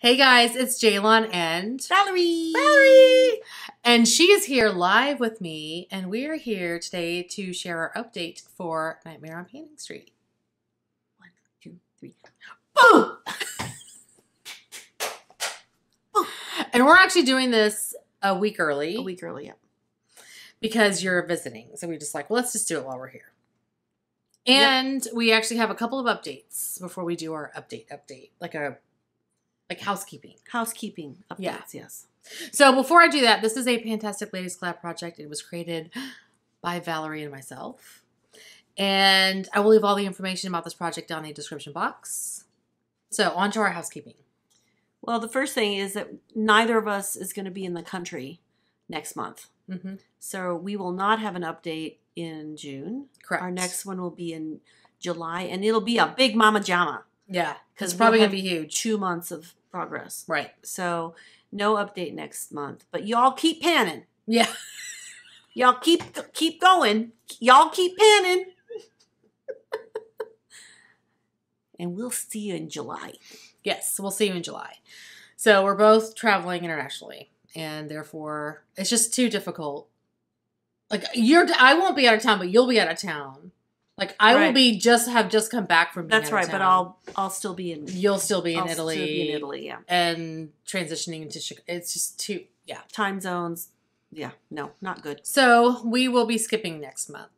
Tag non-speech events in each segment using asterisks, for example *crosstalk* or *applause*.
Hey guys, it's Jaylon and Valerie. Valerie. And she is here live with me, and we are here today to share our update for Nightmare on Panning Street. One, two, three. Boom! and we're actually doing this a week early A week early, yeah. because you're visiting. So we're just like, well, let's just do it while we're here. Yep. And we actually have a couple of updates before we do our update update, like a like housekeeping. Housekeeping updates, Yeah. yes. So before I do that, this is a Pantastic Ladies collab project. It was created by Valerie and myself. And I will leave all the information about this project down in the description box. So on to our housekeeping. Well, the first thing is that neither of us is going to be in the country next month. Mm-hmm. So we will not have an update in June. Correct. Our next one will be in July, and it'll be a big mama jama. Yeah, because it's probably we'll to be huge. Two months of progress. Right. So no update next month. But y'all keep panning. Yeah. *laughs* Y'all keep keep going. Y'all keep panning. *laughs* and we'll see you in July. Yes, we'll see you in July. So we're both traveling internationally, and therefore it's just too difficult. Like you're, I won't be out of town, but you'll be out of town. Like I will be just have just come back from. That's right, but. I'll I'll still be in You'll still be in I'll Italy. be in Italy, yeah. and transitioning into Chicago. It's just too, yeah. Time zones. Yeah, no, not good. So we will be skipping next month,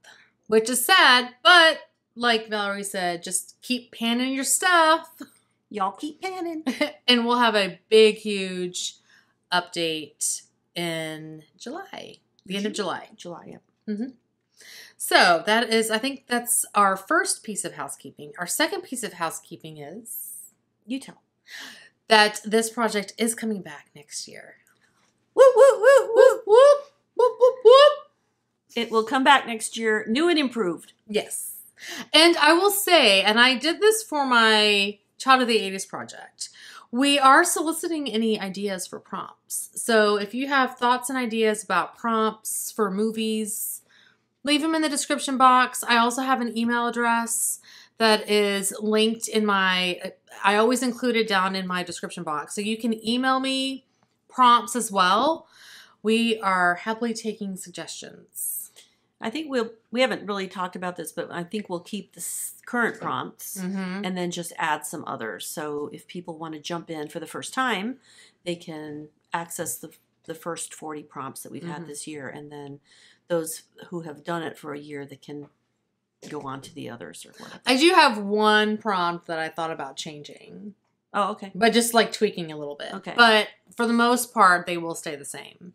which is sad, but like Valerie said, just keep panning your stuff, Y'all keep panning. *laughs* and we'll have a big, huge update in July, the end of July. July, yeah. Mm-hmm. So that is, I think that's our first piece of housekeeping. Our second piece of housekeeping is You tell. that this project is coming back next year. Woo woo woo. Whoop, whoop, whoop, whoop, whoop. It will come back next year, new and improved. Yes. And I will say, and I did this for my Child of the 80s project, we are soliciting any ideas for prompts. So if you have thoughts and ideas about prompts for movies, leave them in the description box. I also have an email address that is linked in my, I always include it down in my description box. So you can email me prompts as well. We are happily taking suggestions. I think we'll we haven't really talked about this, but I think we'll keep the current prompts Mm-hmm. and then just add some others. So if people want to jump in for the first time, they can access the the first 40 prompts that we've Mhm. had this year and then those who have done it for a year they can go on to the others or whatever. I do have one prompt that I thought about changing, Oh, okay. but just like tweaking a little bit. Okay. But for the most part, they will stay the same.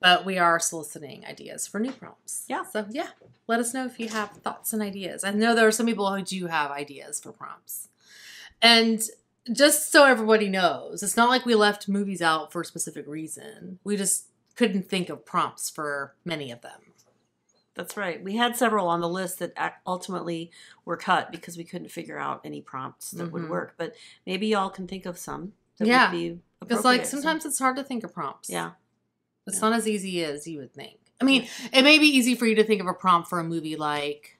But we are soliciting ideas for new prompts. Yeah. So, yeah, let us know if you have thoughts and ideas. I know there are some people who do have ideas for prompts. And just so everybody knows, it's not like we left movies out for a specific reason. We just couldn't think of prompts for many of them. That's right. We had several on the list that ultimately were cut because we couldn't figure out any prompts that Mhm. would work. But maybe y'all can think of some that Yeah. would be Because, like, appropriate. So- sometimes it's hard to think of prompts. yeah. It's not as easy as you would think. I mean, it may be easy for you to think of a prompt for a movie like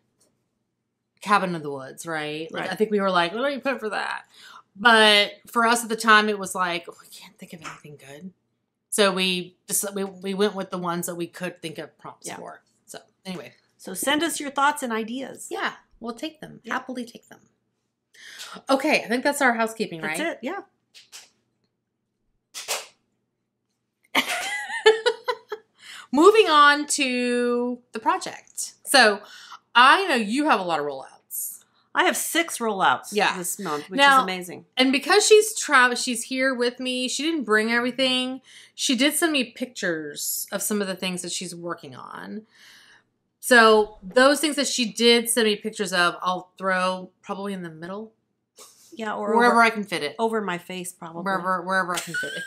Cabin in the Woods, right? Like, Right. I think we were like, what do you put for that? But for us at the time, it was like, oh, we can't think of anything good. So we just we, we went with the ones that we could think of prompts Yeah. for. So anyway, So send us your thoughts and ideas. yeah, we'll take them. Yeah. Happily take them. Okay, I think that's our housekeeping, That's right? it. Yeah. Moving on to the project. So I know you have a lot of rollouts. *laughs* I have six rollouts Yeah. this month, which Now- is amazing. And because she's tra- she's here with me, she didn't bring everything. She did send me pictures of some of the things that she's working on. So those things that she did send me pictures of, I'll throw probably in the middle, Yeah, or wherever over, I can fit it. over my face, probably. Wherever wherever I can fit it.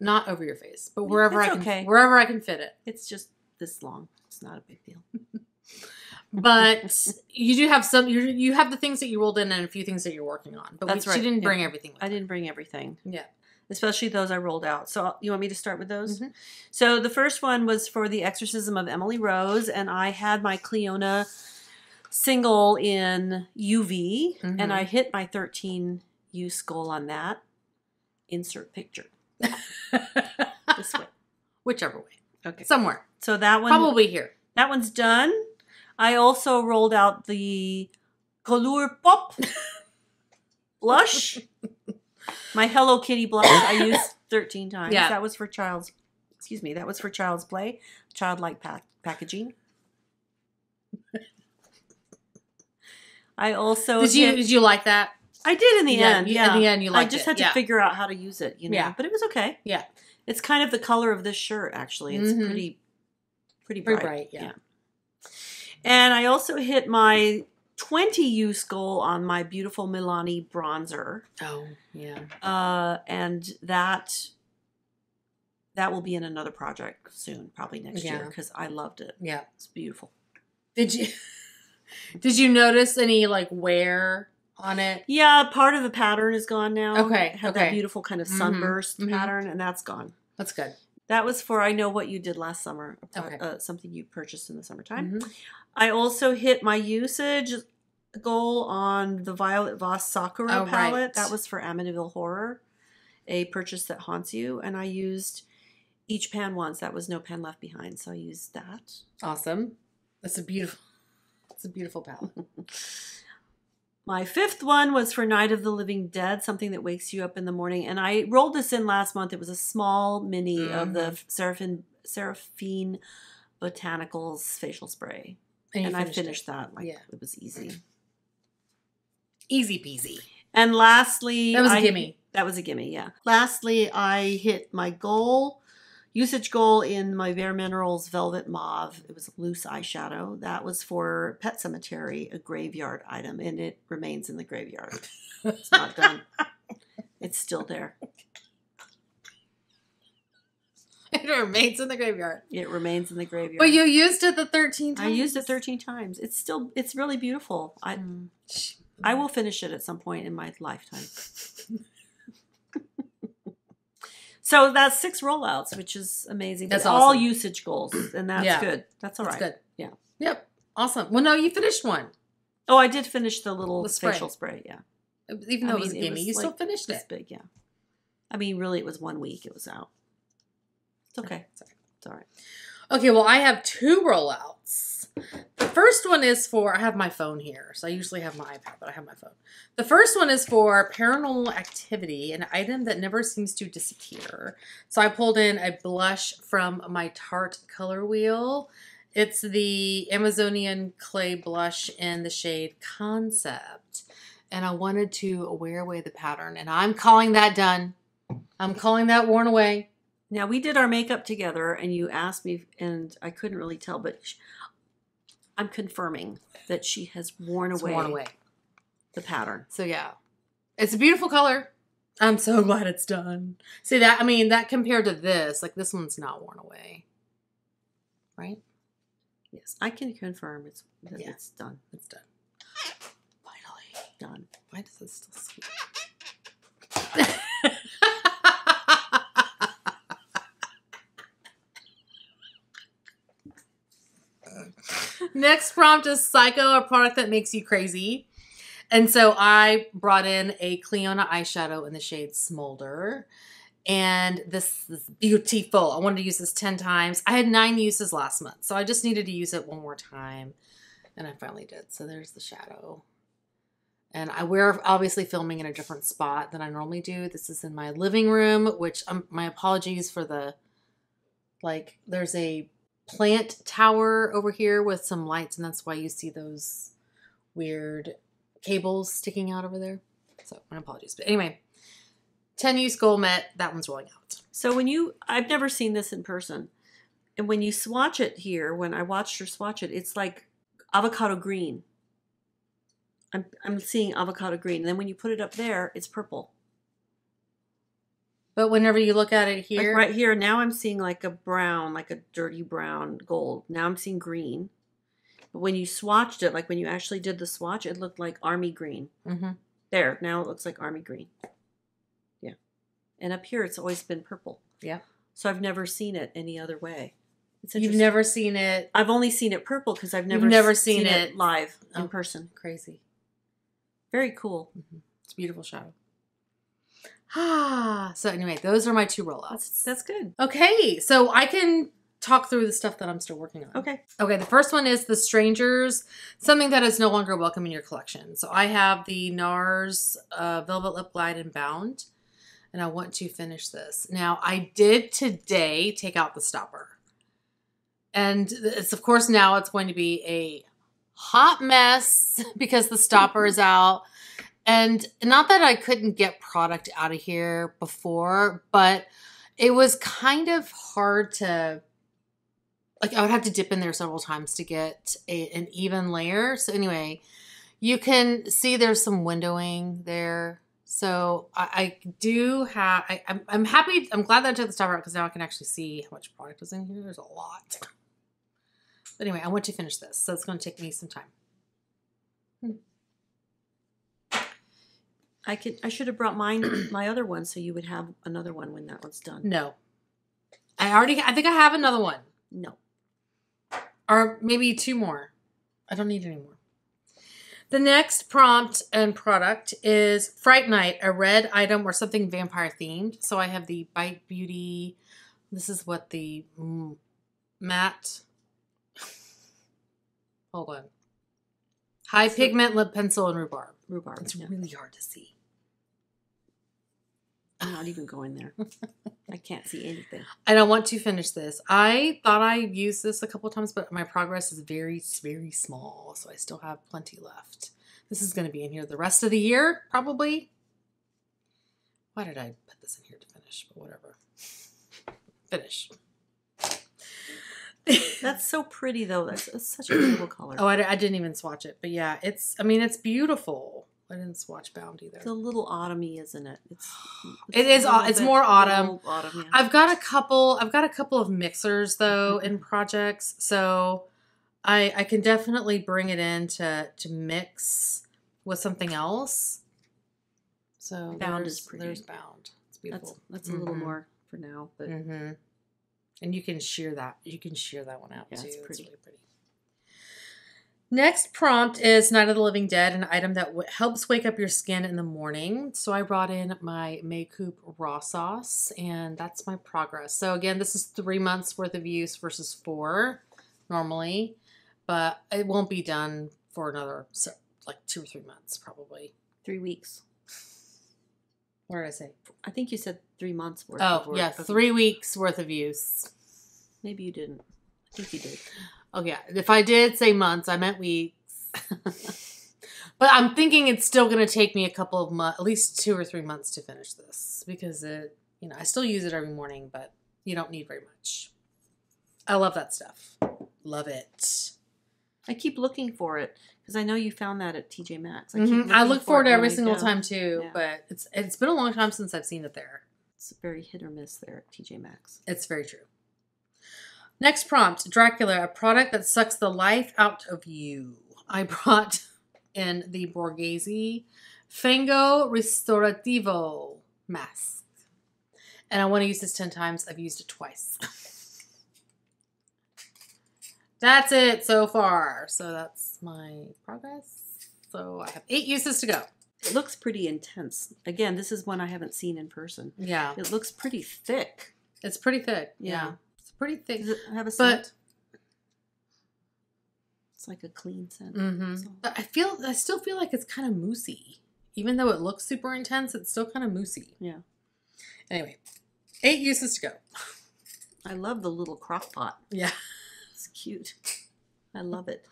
Not over your face, but wherever I can okay. wherever I can fit it. It's just this long. It's not a big deal. *laughs* But *laughs* you do have some. You you have the things that you rolled in and a few things that you're working on. But we- That's she right, didn't yeah. bring everything. With I didn't bring everything, Yeah. especially those I rolled out. So you want me to start with those? Mhm. So the first one was for the exorcism of Emily Rose, and I had my Clionadh single in UV, Mhm. and I hit my 13 use goal on that. Insert picture. *laughs* This way. Whichever way. Okay. Somewhere. So that one Probably here. that one's done. I also rolled out the ColourPop blush. *laughs* My Hello Kitty blush I used 13 times. Yeah. That was for child's excuse me, that was for child's play, childlike pack, packaging. I also Did you hit- did you like that? I did in the Yeah, end. you- Yeah, in the end you liked I just it, had to yeah. figure out how to use it, you know. Yeah. But it was okay. Yeah. It's kind of the color of this shirt, actually. It's Mhm. pretty, pretty bright. Pretty bright, yeah. And I also hit my 20 use goal on my beautiful Milani bronzer, Oh, yeah. uh, and that that will be in another project soon, probably next year, because I loved it. Yeah. It's beautiful. Did you *laughs* did you notice any like wear on it? Yeah, part of the pattern is gone now. Okay, It had okay. that beautiful kind of Mhm, sunburst mhm. pattern, and that's gone. That's good. That was for I know what you did last summer. Okay. Uh, something you purchased in the summertime. Mhm. I also hit my usage goal on the Violet Voss Sakura Oh, palette. right. That was for Amityville Horror, a purchase that haunts you, and I used each pan once. That was no pan left behind, so I used that. Awesome. That's a beautiful it's a beautiful palette. *laughs* My fifth one was for Night of the Living Dead, something that wakes you up in the morning. And I rolled this in last month. It was a small mini of the mm-hmm. Seraphine, Seraphine Botanicals facial spray. You And, I it. finished that. Like Yeah. it was easy. Easy peasy. And lastly, That was a I- gimme. That was a gimme, yeah. Lastly, I hit my goal, usage goal in my Bare Minerals Velvet Mauve. It was a loose eyeshadow. That was for Pet Sematary, a graveyard item, and it remains in the graveyard. It's not done. *laughs* It's still there. *laughs* It remains in the graveyard. It remains in the graveyard. But you used it the 13 times. I used it 13 times. It's still it's really beautiful. I Mm. I will finish it at some point in my lifetime. *laughs* so that's six rollouts, which is amazing. That's That's all usage goals, and that's Yeah. good. That's all That's good. Yeah. Yep. Awesome. Well, no, you finished one. Oh, I did finish the little The spray. facial spray. Yeah, Even I though it was a mean, it gimme, was you still finished it. big. Yeah. I mean, really, it was one week. It was out. It's okay. Sorry. It's all right. Okay, well, I have two rollouts. The first one is for, I have my phone here. So I usually have my iPad, but I have my phone. The first one is for paranormal activity, an item that never seems to disappear. So I pulled in a blush from my Tarte color wheel. It's the Amazonian clay blush in the shade Concept. And I wanted to wear away the pattern. And I'm calling that done. I'm calling that worn away. Now we did our makeup together, and you asked me, and I couldn't really tell, but sh- I'm confirming that she has worn It's away, worn away. the pattern. So yeah, it's a beautiful color. I'm so glad it's done. See that? I mean, that compared to this, like this one's not worn away, right? Yes, I can confirm it's that Yeah. it's done. It's done. Finally, Done. why does this still *laughs* Next prompt is Psycho, a product that makes you crazy. And so I brought in a Clionadh eyeshadow in the shade Smolder. And this is beautiful. I wanted to use this 10 times. I had nine uses last month, so I just needed to use it one more time. And I finally did. So there's the shadow. And I we're obviously filming in a different spot than I normally do. This is in my living room, which um, my apologies for the like. There's a plant tower over here with some lights, and that's why you see those weird cables sticking out over there. So my apologies. But anyway, 10 use goal met. That one's rolling out. So when you, I've never seen this in person, and when you swatch it here, when I watched her swatch it, it's like avocado green. I'm I'm seeing avocado green, and then when you put it up there, it's purple. But whenever you look at it Like here, right here, now I'm seeing like a brown, like a dirty brown gold. Now I'm seeing green. But when you swatched it, like when you actually did the swatch, it looked like army green. hmm There, now it looks like army green. Yeah. And up here, it's always been purple. Yeah. So I've never seen it any other way. It's you've never seen it. I've only seen it purple because I've never never s- seen it- live in Oh. person. Crazy. Very cool. It's a beautiful shadow. *sighs* so anyway, those are my two rollouts. That's that's good. Okay, so I can talk through the stuff that I'm still working on. Okay. Okay, the first one is the Strangers, something that is no longer welcome in your collection. So I have the NARS uh, Velvet Lip Glide and Bound, and I want to finish this. Now, I did today take out the stopper. And it's, of course, now it's going to be a hot mess *laughs* because the stopper is out. And not that I couldn't get product out of here before, but it was kind of hard to like I would have to dip in there several times to get a, an even layer. So anyway, you can see there's some windowing there. So I, I do have. I, I'm, I'm happy. I'm glad that I took the stopper out because now I can actually see how much product is in here. There's a lot. But anyway, I want to finish this, so it's going to take me some time. Hmm. I could I should have brought mine *clears throat* my other one so you would have another one when that one's done. No, I already. I think I have another one, No. or maybe two more. I don't need any more. The next prompt and product is Fright Night, a red item or something vampire themed. So I have the Bite Beauty. This is what the mm, matte. *laughs* Hold on. High pigment lip pencil and rhubarb. Rhubarb. It's yeah. really hard to see. I'm not even going there. I can't see anything. And *laughs* I want to finish this. I thought I used this a couple times, but my progress is very, very small. So I still have plenty left. This is going to be in here the rest of the year, probably. Why did I put this in here to finish? But whatever. Finish. *laughs* That's so pretty though. That's, that's such a beautiful color. oh, I, I didn't even swatch it. But yeah, it's, I mean, it's beautiful. I didn't swatch Bound either. It's a little autumny, isn't it? It's, *gasps* It it's is au- little it's bit- more autumn. autumn yeah. I've got a couple. I've got a couple of mixers though in projects, so I I can definitely bring it in to to mix with something else. So Bound is pretty. There's bound. It's that's beautiful. that's a little Mhm. more for now, but Mm-hmm. And you can shear that. You can shear that one out Yeah, too. it's It's really pretty. Next prompt is Night of the Living Dead, an item that w- helps wake up your skin in the morning. So I brought in my Makeup raw sauce, and that's my progress. So again, this is three months worth of use versus four normally, but it won't be done for another so, like two or three months probably. three weeks. What did I say? I think you said three months worth. Oh, of Oh yeah, three weeks worth of use. Maybe you didn't. I think you did. Oh yeah, if I did say months, I meant weeks. *laughs* but I'm thinking it's still going to take me a couple of months, at least two or three months to finish this because it, you know, I still use it every morning, but you don't need very much. I love that stuff. Love it. I keep looking for it because I know you found that at TJ Maxx. I, keep mm-hmm. I look for it every single go. time too, Yeah. but it's it's been a long time since I've seen it there. It's very hit or miss there at TJ Maxx. It's very true. Next prompt Dracula, a product that sucks the life out of you. I brought *laughs* in the Borghese Fango Restorativo mask. And I want to use this 10 times. I've used it twice. *laughs* that's it so far. So that's my progress. So I have eight uses to go. It looks pretty intense. Again, this is one I haven't seen in person. Yeah. It looks pretty thick. It's pretty thick. Yeah. Yeah. Pretty thick. Does it have a But- scent? It's like a clean scent. Mm-hmm. So- But I feel I still feel like it's kind of moosey. Even though it looks super intense, it's still kind of moosey. Yeah. Anyway, eight uses to go. I love the little crock pot. Yeah. It's cute. I love it.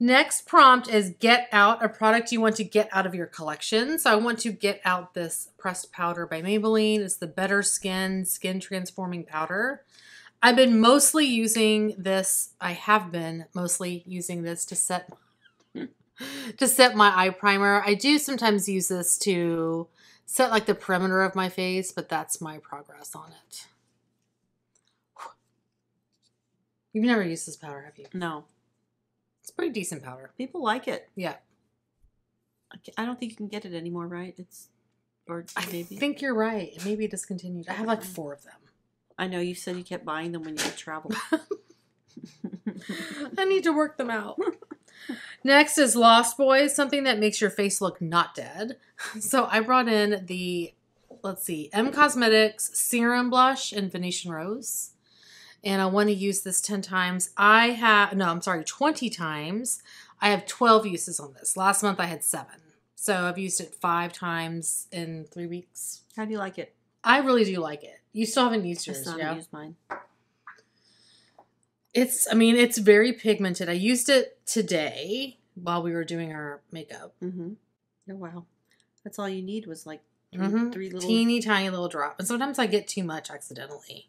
Next prompt is get out a product you want to get out of your collection. So I want to get out this pressed powder by Maybelline. It's the Better Skin Skin Transforming Powder. I've been mostly using this. I have been mostly using this to set *laughs* to set my eye primer. I do sometimes use this to set like the perimeter of my face, but that's my progress on it. *sighs* You've never used this powder, have you? No, It's pretty decent powder. people like it. Yeah. I don't think you can get it anymore, right? It's or I think you're right. It may be discontinued. I have like mm. four of them. I know you said you kept buying them when you would travel. *laughs* *laughs* I need to work them out. Next is Lost Boys, something that makes your face look not dead. *laughs* So I brought in the let's see, M Cosmetics Serum Blush in Venetian Rose. And I want to use this 10 times. I have, no, I'm sorry, 20 times. I have 12 uses on this. Last month I had seven. So I've used it five times in three weeks. How do you like it? I really do like it. You still haven't used I yours, still yeah? haven't used mine. It's, I mean, it's very pigmented. I used it today while we were doing our makeup. Mm-hmm. Oh wow, that's all you need was like 3 Mhm. three little. Teeny tiny little drop. And sometimes I get too much accidentally.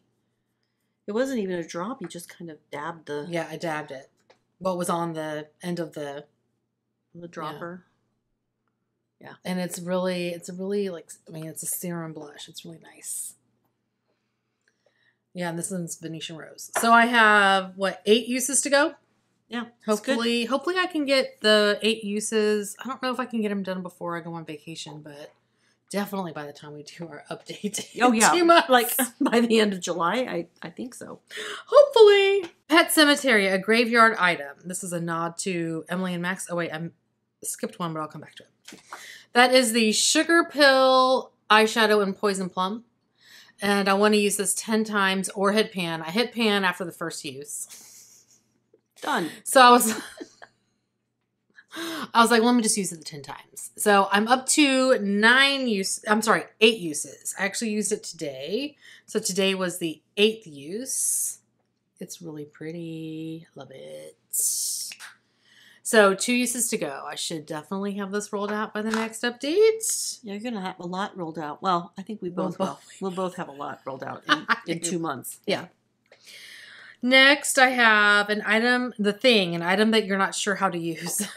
It wasn't even a drop. You just kind of dabbed the Yeah, I dabbed it. What was on the end of the, the dropper. Yeah. And it's really, it's a really like, I mean, it's a serum blush. It's really nice. Yeah, and this one's Venetian Rose. So I have what eight uses to go. Yeah. Hopefully, hopefully I can get the eight uses. I don't know if I can get them done before I go on vacation, but definitely by the time we do our *laughs* update. Oh yeah, two months. like *laughs* by the end of July, I I think so. hopefully. Pet Sematary, a graveyard item. This is a nod to Emily and Max. Oh wait, I skipped one, but I'll come back to it. That is the Sugarpill eyeshadow and Poison Plum. And I want to use this 10 times or hit pan. I hit pan after the first use. Done. So I was *laughs* I was like, let me just use it 10 times. So I'm up to nine use I'm sorry, eight uses. I actually used it today. So today was the eighth use. It's really pretty. Love it. So two uses to go. I should definitely have this rolled out by the next update. Yeah, you're gonna have a lot rolled out. Well, I think we We'll both will. We'll both have a lot rolled out in, *laughs* in two months. Yeah. Next, I have an item, the thing, an item that you're not sure how to use.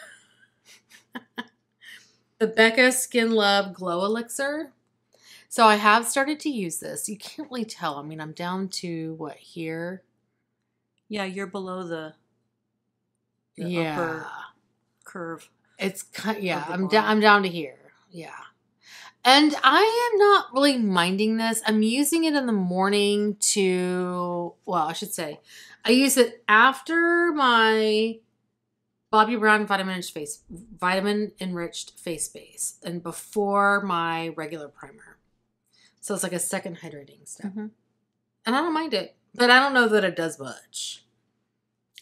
*laughs* the Becca Skin Love Glow Elixir. So I have started to use this. You can't really tell. I mean, I'm down to what here? Yeah, you're below the, the yeah. upper curve. It's ki- yeah, Of the I'm down I'm down to here. Yeah. And I am not really minding this. I'm using it in the morning to well, I should say I use it after my Bobbi Brown vitamin enriched face vitamin enriched face base and before my regular primer. So it's like a second hydrating step. Mhm. And I don't mind it. But I don't know that it does much.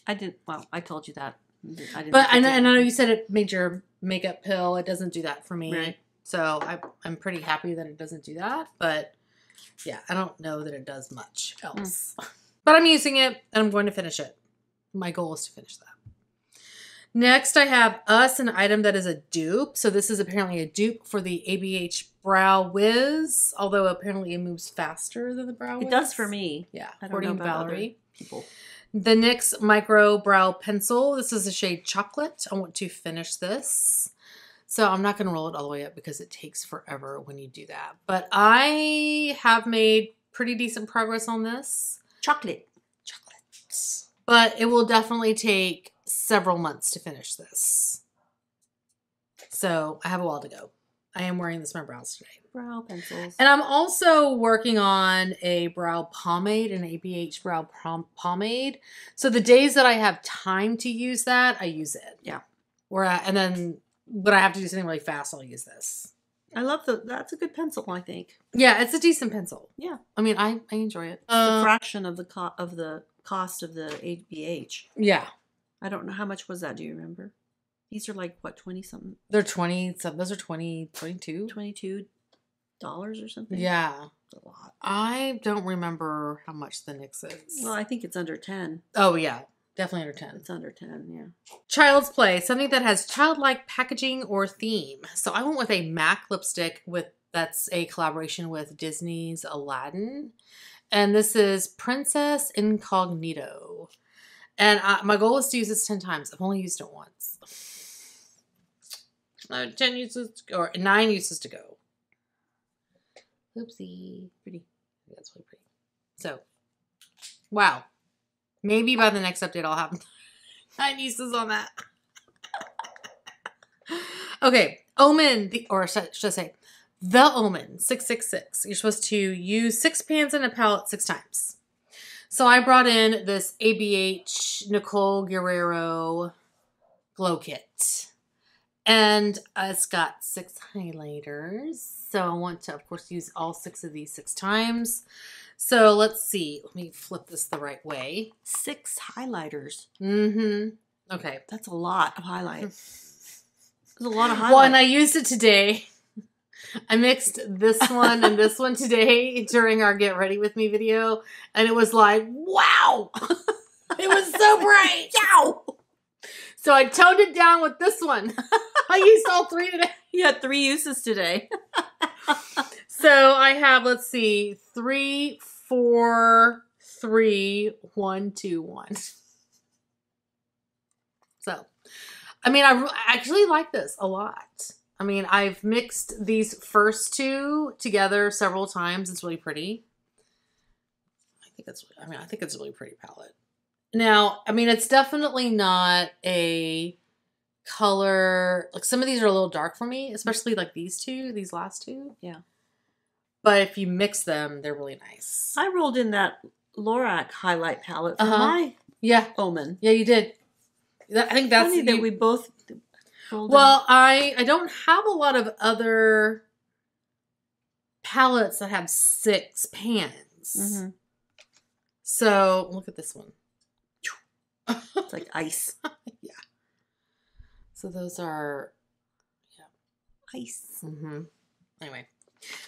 I did. Well, I told you that. I didn't. But I know, it I know you said it made your makeup pill. It doesn't do that for me. Right. So I, I'm pretty happy that it doesn't do that. But yeah, I don't know that it does much else. Mm. *laughs* But I'm using it and I'm going to finish it. My goal is to finish that. Next, I have Us, an item that is a dupe. So this is apparently a dupe for the ABH Brow Wiz, although apparently it moves faster than the Brow Wiz. It does for me. Yeah, I don't according know to about Valerie. people. The NYX Micro Brow Pencil. This is the shade Chocolate. I want to finish this. So I'm not going to roll it all the way up because it takes forever when you do that. But I have made pretty decent progress on this. Chocolate. Chocolate. But it will definitely take several months to finish this. So I have a while to go. I am wearing this my brows today. Brow pencils. And I'm also working on a brow pomade, an ABH brow pom- pomade. So the days that I have time to use that, I use it. Yeah. Where I, and then when I have to do something really fast, I'll use this. I love the. That's a good pencil. I think. Yeah, it's a decent pencil. Yeah. I mean, I, I enjoy it. Uh, fraction of the co- of the cost of the ABH. yeah. I don't know how much was that. Do you remember? These are like what twenty something, They're 20, some those are 20, 22. twenty two dollars or something. Yeah. It's a lot. I don't remember how much the NYX is. Well, I think it's under ten. oh, yeah. Definitely under 10. It's under ten. Yeah. Child's Play, something that has childlike packaging or theme. So I went with a MAC lipstick with that's a collaboration with Disney's Aladdin. And this is Princess Incognito. And I, my goal is to use this 10 times. I've only used it once. Uh, 10 uses to go, or 9 uses to go. Oopsie. Pretty. That's really pretty. So, wow. Maybe by the next update I'll have *laughs* nine uses on that. *laughs* okay, Omen, the or should should I say, the Omen six six six. You're supposed to use six pans in a palette six times. So I brought in this ABH Nicole Guerrero glow kit, And uh, it's got six highlighters. So I want to, of course, use all six of these six times. So let's see. Let me flip this the right way. Six highlighters. Mm-hmm. Okay. That's a lot of highlight. *laughs* There's a lot of highlight. Well, and I used it today. *laughs* I mixed this *laughs* one and this one today during our Get Ready With Me video. And it was like, wow! it was so bright! Yow! So I toned it down with this one. *laughs* I used all three today. *laughs* You had three uses today. *laughs* So I have, let's see, three, four, three, one, two, one. So, I mean, I actually like this a lot. I mean, I've mixed these first two together several times. It's really pretty. I think it's, I mean, I think it's a really pretty palette. Now, I mean, it's definitely not a color, like some of these are a little dark for me, especially like these two, these last two. Yeah. But if you mix them, they're really nice. I rolled in that Lorac highlight palette for Uh-huh. my Yeah, Omen. yeah, you did. That- I think that's Funny that you- we both Well, I I don't have a lot of other palettes that have six pans. in. Mhm. So look at this one. It's like ice. *laughs* Yeah. So those are yeah. Ice. Mm-hmm. anyway.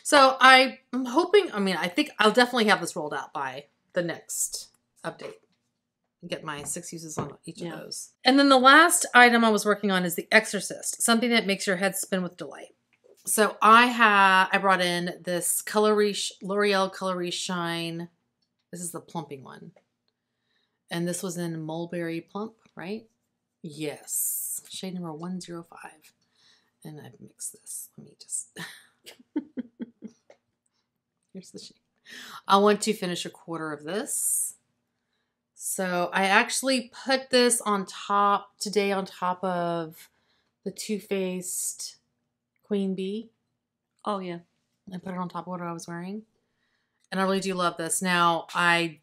So I, I'm hoping. I mean, I think I'll definitely have this rolled out by the next update. Get my six uses on each Yeah. of those. And then the last item I was working on is the Exorcist, something that makes your head spin with delight. So I have I brought in this Colour Riche L'Oreal Colour Riche Shine. This is the plumping one, and this was in Mulberry Plump, right? Yes, shade number one zero five. And I've mixed this. Let me just. *laughs* Here's the shade. I want to finish a quarter of this. So I actually put this on top today on top of the Too Faced Queen Bee. Oh yeah. I put it on top of what I was wearing. And I really do love this. Now I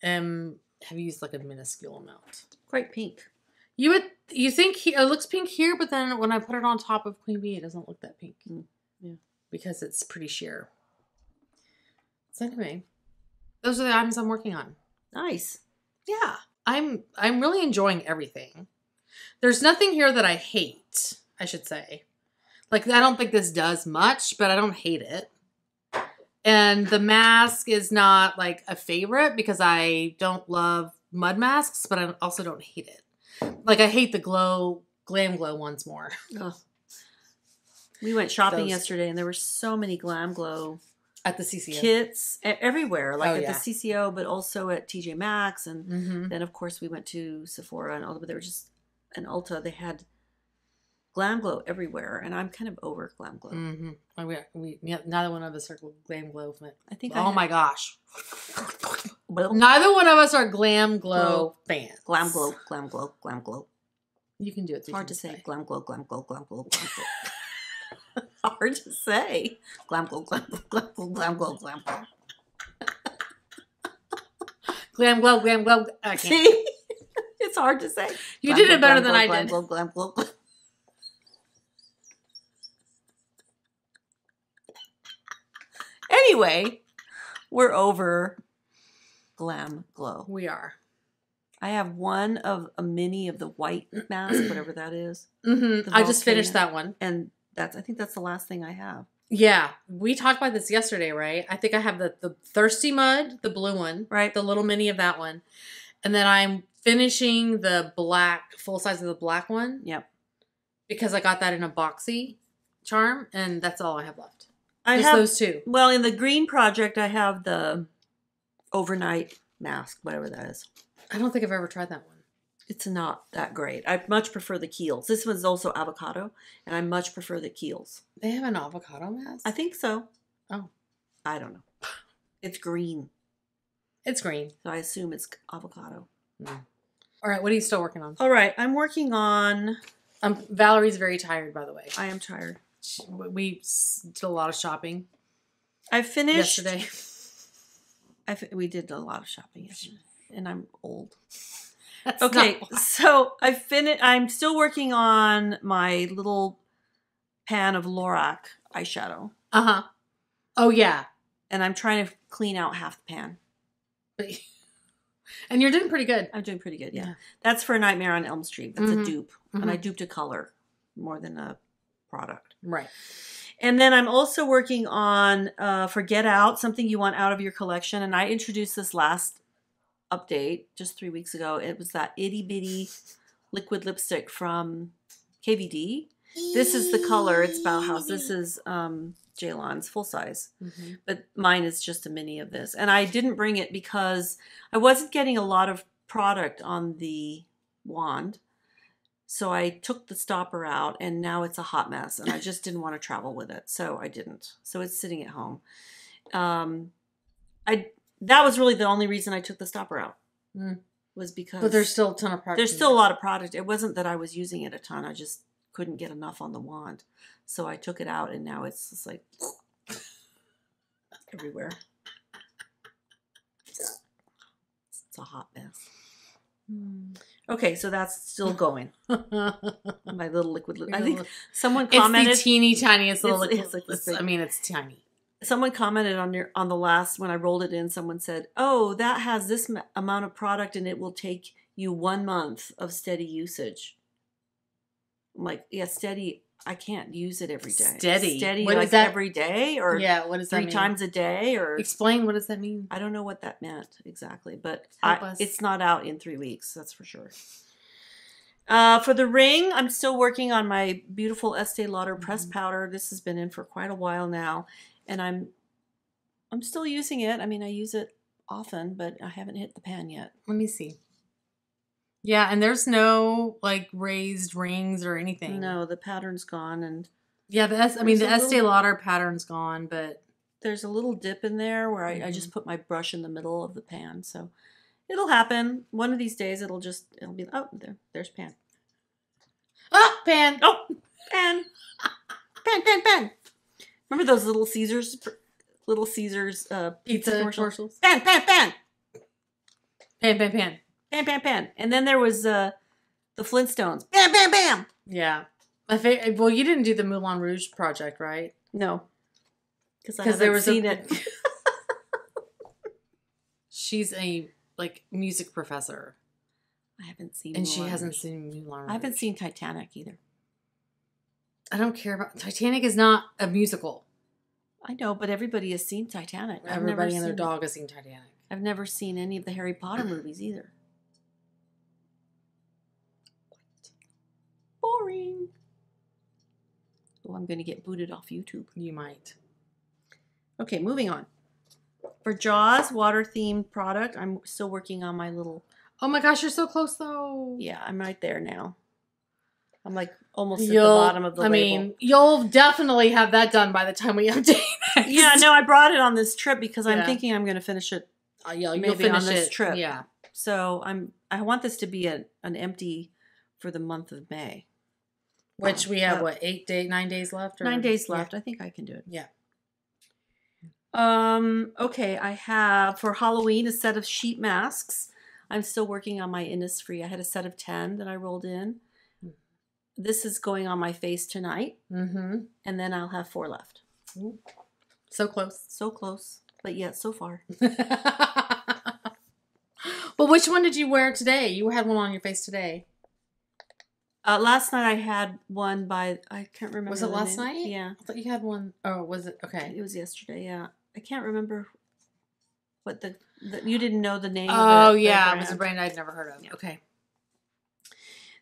am have you used like a minuscule amount. Quite pink. You would you think he, it looks pink here, but then when I put it on top of Queen Bee, it doesn't look that pink. Mm, yeah. Because it's pretty sheer. So anyway, those are the items I'm working on. Nice. Yeah. I'm I'm really enjoying everything. There's nothing here that I hate, I should say. Like I don't think this does much, but I don't hate it. And the mask is not like a favorite because I don't love mud masks, but I also don't hate it. Like I hate the glow glam glow ones more. *laughs* Ugh. We went shopping Those- yesterday, and there were so many Glam Glow At the CCO. kits everywhere, like Oh, at yeah. the CCO, but also at TJ Maxx, and Mm-hmm. then of course we went to Sephora and all. But they were just an Ulta. They had Glam Glow everywhere, and I'm kind of over Glam Glow. Mm-hmm. We, we, yeah, neither one of us are glam glow. I think. Oh had- my gosh. Neither one of us are glam glow Glow. fans. Glam Glow, Glam Glow, Glam Glow. You can do it. It's hard to times say. Glam Glow, Glam Glow, Glam Glow, Glam Glow. hard to say. Glam Glow, Glam Glow, Glam Glow, Glam Glow, Glam Glow. Glam glow, glam glow. I can't. See, it's hard to say. You Glam did glow, it better glam than glow, I glam did. glow, glam glow, Anyway, we're over glam glow. We are. I have one of a mini of the white *clears throat* mask, whatever that is, Mm-hmm. I just finished that one. and that's I think that's the last thing I have. Yeah, we talked about this yesterday, right? I think I have the the thirsty mud, the blue one, Right. The little mini of that one, and then I'm finishing the black full size of the black one Yep. because I got that in a boxy charm, and that's all I have left. I Just have those two. well in the green project I have the overnight mask, whatever that is. I don't think I've ever tried that one. It's not that great. I much prefer the Kiehl's. This one's also avocado, and I much prefer the Kiehl's. They have an avocado mask. I think so. Oh. I don't know. It's green, it's green. so I assume it's avocado. All right, what are you still working on? All right, I'm working on. Um, Valerie's very tired, by the way. I am tired. We did a lot of shopping I finished yesterday. *laughs* I fi- we did a lot of shopping yesterday, and I'm old. That's Okay, so I finished. I'm still working on my little pan of Lorac eyeshadow, Uh huh. Oh yeah. and I'm trying to clean out half the pan. *laughs* And you're doing pretty good. I'm doing pretty good. Yeah, Yeah. that's for Nightmare on Elm Street. That's Mhm. a dupe, and I Mhm. duped a color more than a product. Right. And then I'm also working on uh, for Get Out, something you want out of your collection. And I introduced this last update just three weeks ago. It was that itty bitty liquid lipstick from KVD. This is the color. It's Bauhaus. This is um, Jalon's full size, Mm-hmm. but mine is just a mini of this. And I didn't bring it because I wasn't getting a lot of product on the wand. So I took the stopper out and now it's a hot mess and I just didn't want to travel with it. So I didn't. So it's sitting at home. Um I that was really the only reason I took the stopper out. Mm. Was because But there's still a ton of product. there's still a lot of product. It wasn't that I was using it a ton. I just couldn't get enough on the wand. So I took it out and now it's just like everywhere. It's a hot mess. Hmm. Okay, so that's still going. *laughs* My little liquid lip. I think someone commented. it's the teeny tiniest little. It's- liquid- it's like this I mean, it's tiny. someone commented on your on the last when I rolled it in. Someone said, "Oh, that has this m- amount of product and it will take you one month of steady usage." I'm like, yeah, steady. I can't use it every day. Steady? steady, What is like that? every day or yeah. What does that three mean? times a day or Explain. What does that mean? I don't know what that meant exactly, but I, it's not out in three weeks. That's for sure. Uh, for the ring, I'm still working on my beautiful Estee Lauder press Mhm. powder. This has been in for quite a while now, and I'm I'm still using it. I mean, I use it often, but I haven't hit the pan yet. Let me see. Yeah, and there's no like raised rings or anything. No, the pattern's gone, and Yeah, the S- I mean the Estee Lauder pattern's gone, but there's a little dip in there where I, I Mm-hmm. just put my brush in the middle of the pan. So it'll happen. One of these days, it'll just it'll be oh there there's pan. oh pan. Oh, pan pen, pen, pen. Remember those little Caesars, little Caesars uh, pizza, Pizza commercial? commercials. Pen, pen, pen, Pan, pan, pan. Pen, bam, bam. And then there was uh, the Flintstones. Bam, bam, bam. Yeah. My favorite. Well, you didn't do the Moulin Rouge project, right? No, because there was seen a, it. *laughs* She's a like music professor, I haven't seen, and she Moulin hasn't Rouge. seen Moulin Rouge. I haven't seen Titanic either. I don't care about Titanic. Is not a musical. I know, but everybody has seen Titanic. Everybody and their dog has seen Titanic. I've never seen any of the Harry Potter movies either. Boring. Oh, I'm going to get booted off YouTube. You might. Okay, moving on. For Jaws water themed product, I'm still working on my little. Oh my gosh, you're so close though. Yeah, I'm right there now. I'm like almost at the bottom of the I label. mean, you'll definitely have that done by the time we *laughs* update. Next. yeah, no, I brought it on this trip because I'm thinking I'm going to finish it. Uh, yeah, you'll maybe finish on this it. trip. Yeah, So I'm. I want this to be a, an empty for the month of May. Which we have Uh, what eight day, nine days left. Or? Nine days Yeah. left. I think I can do it. Yeah. Um, okay, I have for Halloween a set of sheet masks. I'm still working on my Innisfree. I had a set of 10 that I rolled in. This is going on my face tonight, Mm-hmm. and then I'll have four left. So close. So close, but yet so far. *laughs* *laughs* well, which one did you wear today? You had one on your face today. Uh, last night I had one by, I can't remember. Was it last name. night? Yeah, I thought you had one. Oh, was it? Okay. it was yesterday. Yeah, I can't remember what the, the you didn't know the name. Oh it, yeah, it was a brand. I'd never heard of. Yeah. Okay.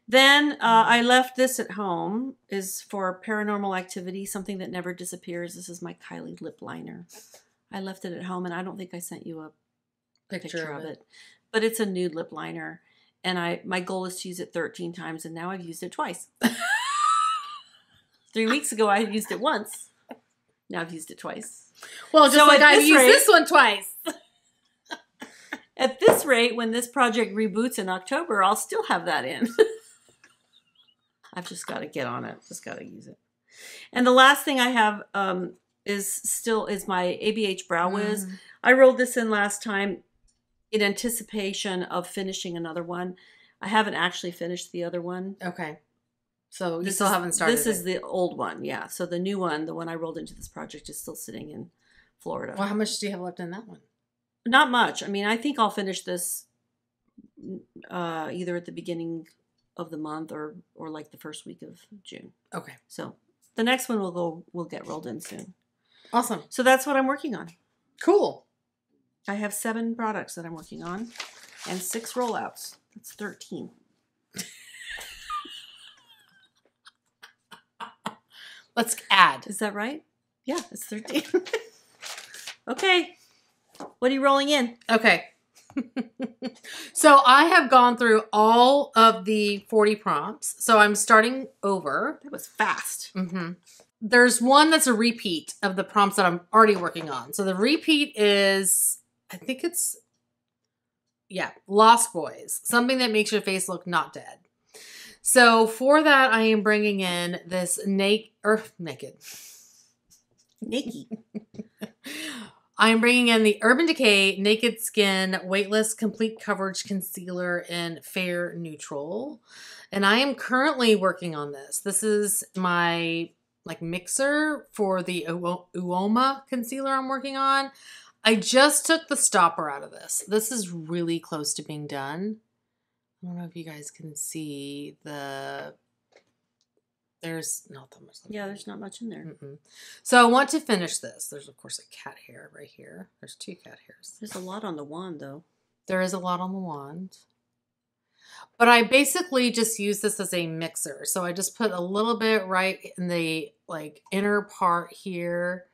Then uh, I left this at home is for paranormal activity, something that never disappears. This is my Kylie lip liner. I left it at home, and I don't think I sent you a Picture, picture, of it. but it's a nude lip liner, and I my goal is to use it 13 times, and now I've used it twice. *laughs* Three weeks ago, I used it once. Now I've used it twice. Well, just So like I this used rate- this one twice. *laughs* At this rate, when this project reboots in October, I'll still have that in. *laughs* I've just got to get on it. Just got to use it. And the last thing I have um, is still is my ABH Brow Wiz. Mm. I rolled this in last time in anticipation of finishing another one. I haven't actually finished the other one. Okay. So you This still is- haven't started. This is the old one, yeah. So the new one, the one I rolled into this project, is still sitting in Florida. Well, how much do you have left in that one? Not much. I mean, I think I'll finish this uh, either at the beginning of the month or or like the first week of June. Okay. So the next one will go will get rolled in soon. Awesome. So that's what I'm working on. Cool. I have seven products that I'm working on and six rollouts. That's 13. Let's add. Is that right? Yeah, it's 13. *laughs* okay. What are you rolling in? Okay. *laughs* so I have gone through all of the 40 prompts. So I'm starting over. That was fast. hmm There's one that's a repeat of the prompts that I'm already working on. So the repeat is, I think it's, yeah, Lost Boys, something that makes your face look not dead. So for that, I am bringing in this er, naked, or naked. Nikki. *laughs* I am bringing in the Urban Decay Naked Skin Weightless Complete Coverage Concealer in Fair Neutral. And I am currently working on this. This is my like mixer for the Uo- Uoma concealer I'm working on. I just took the stopper out of this. This is really close to being done. I don't know if you guys can see the there's not that much. Yeah, there's not much in there. Mm-mm. So I want to finish this. There's of course a cat hair right here. There's two cat hairs. There's a lot on the wand though. There is a lot on the wand. But I basically just use this as a mixer. So I just put a little bit right in the like inner part here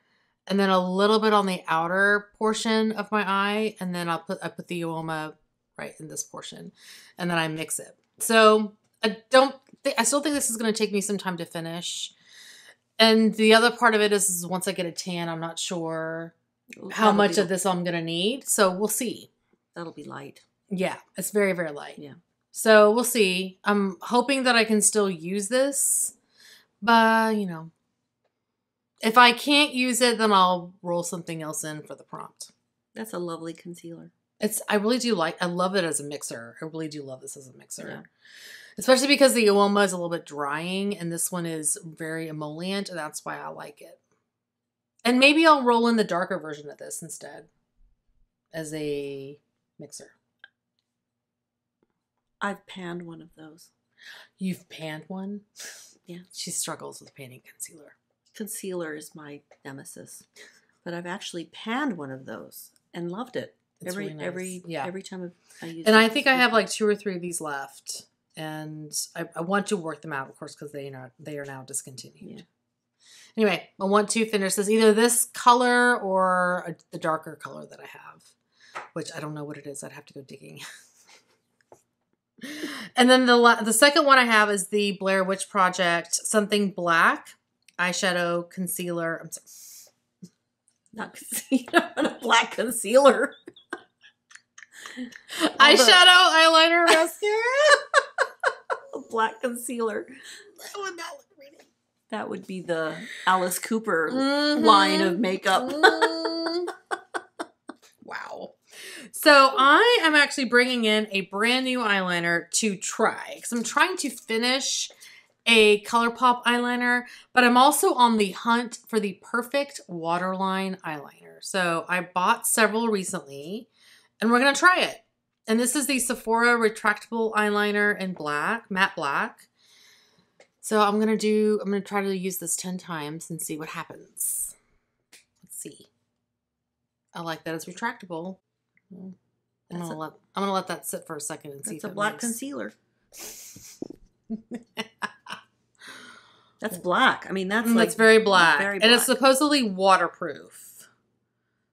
and then a little bit on the outer portion of my eye and then I'll put I put the Uoma right in this portion and then I mix it. So I don't think I still think this is going to take me some time to finish. And the other part of it is, is once I get a tan, I'm not sure how That'll much of this I'm going to need. So we'll see. That'll be light. Yeah, it's very, very light. Yeah. So we'll see. I'm hoping that I can still use this, but you know, if I can't use it, then I'll roll something else in for the prompt. That's a lovely concealer. It's I really do like I love it as a mixer. I really do love this as a mixer. Yeah. Especially because the Uoma is a little bit drying and this one is very emollient, and that's why I like it. And maybe I'll roll in the darker version of this instead as a mixer. I've panned one of those. You've panned one? Yeah. She struggles with panning concealer. Concealer is my nemesis. But I've actually panned one of those and loved it. It's every really nice. every yeah. every time I use and it. I think I have like two or three of these left. And I, I want to work them out, of course, because they are they are now discontinued. Yeah. Anyway, I want to finish this either this color or a, the darker color that I have, which I don't know what it is. I'd have to go digging. *laughs* and then the la- the second one I have is the Blair Witch Project something black eyeshadow concealer. I'm sorry. not concealer, *laughs* but a black concealer. *laughs* eyeshadow eyeliner *laughs* mascara. A black concealer. that would not look pretty. That would be the Alice Cooper Mhm. line of makeup. Mm. wow. So I am actually bringing in a brand new eyeliner to try because I'm trying to finish a ColourPop eyeliner, but I'm also on the hunt for the perfect waterline eyeliner. So I bought several recently and we're going to try it. And this is the Sephora retractable eyeliner in black, matte black. So I'm going to do, I'm going to try to use this 10 times and see what happens. Let's see. I like that it's retractable. I'm gonna a- let I'm gonna let that sit for a second and see if a black moves. concealer. *laughs* That's black. I mean, that's Mm, like it's very black. very And it's supposedly waterproof.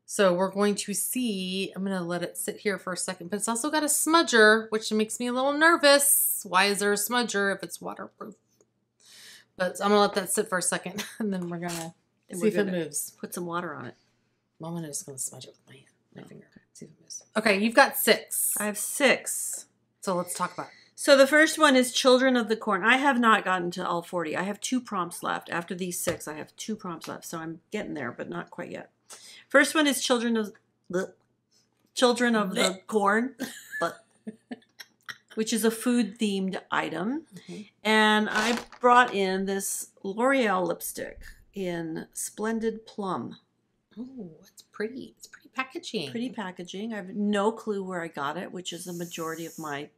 So we're going to see. I'm gonna let it sit here for a second, but it's also got a smudger, which makes me a little nervous. Why is there a smudger if it's waterproof? But I'm gonna let that sit for a second, *laughs* and then we're gonna see if it moves. put some water on it. Well, I'm just gonna smudge it with my hand, my Oh, finger. See if it moves. Okay, you've got six. I have six. so let's talk about. It. So the first one is Children of the Corn. I have not gotten to all 40. I have two prompts left. After these six, I have two prompts left. So I'm getting there, but not quite yet. First one is Children of the Children of the Corn. *laughs* But which is a food themed item. Mhm. And I brought in this L'Oreal lipstick in Splendid Plum. Oh, it's pretty. It's pretty packaging. Pretty packaging. I have no clue where I got it, which is the majority of my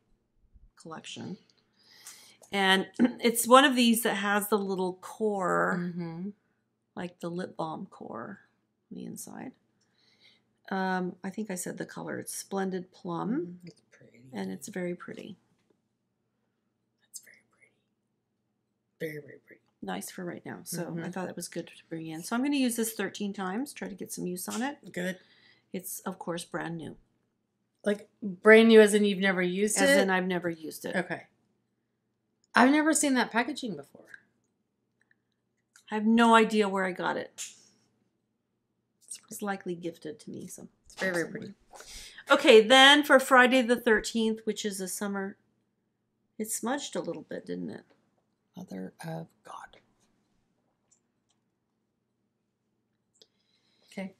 collection. And *clears throat* it's one of these that has the little core, Mm-hmm. like the lip balm core on the inside. Um, I think I said the color. It's Splendid Plum, It's pretty. and it's very pretty. It's very pretty. Very, very pretty. Nice for right now. So I Mhm. thought that was good to bring in. So I'm going to use this 13 times, try to get some use on it. Good. It's, of course, brand new, Like brand new, as in you've never used as it. As in I've never used it. okay. I've never seen that packaging before. I have no idea where I got it. It's likely gifted to me. So It's very, very pretty. okay, then for Friday the 13th, which is a summer, it smudged a little bit, didn't it? Mother of God. Okay.